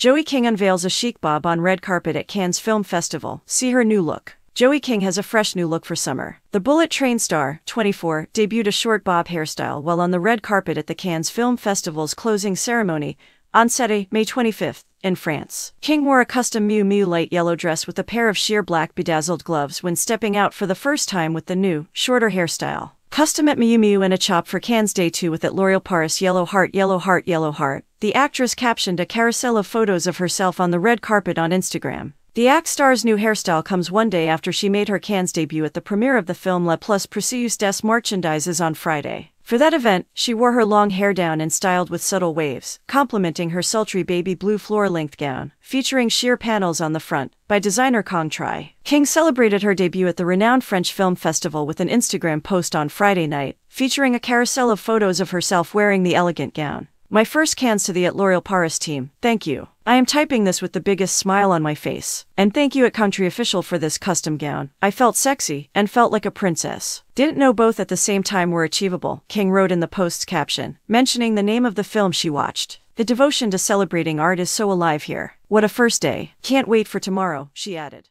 Joey King unveils a chic bob on red carpet at Cannes Film Festival. See her new look. Joey King has a fresh new look for summer. The Bullet Train star, 24, debuted a short bob hairstyle while on the red carpet at the Cannes Film Festival's closing ceremony on Saturday, May 25th, in France. King wore a custom Miu Miu light yellow dress with a pair of sheer black bedazzled gloves when stepping out for the first time with the new, shorter hairstyle. Custom at Miu Miu and a chop for Cannes Day 2 with at L'Oreal Paris Yellow Heart Yellow Heart Yellow Heart. The actress captioned a carousel of photos of herself on the red carpet on Instagram. The act star's new hairstyle comes one day after she made her Cannes debut at the premiere of the film La Plus Précieuse des Marchandises on Friday. For that event, she wore her long hair down and styled with subtle waves, complementing her sultry baby blue floor-length gown, featuring sheer panels on the front, by designer Cong Tri. King celebrated her debut at the renowned French Film Festival with an Instagram post on Friday night, featuring a carousel of photos of herself wearing the elegant gown. My first Cannes to the at L'Oreal Paris team, thank you. I am typing this with the biggest smile on my face. And thank you at Cong Tri Official for this custom gown. I felt sexy and felt like a princess. Didn't know both at the same time were achievable, King wrote in the post's caption, mentioning the name of the film she watched. The devotion to celebrating art is so alive here. What a first day. Can't wait for tomorrow, she added.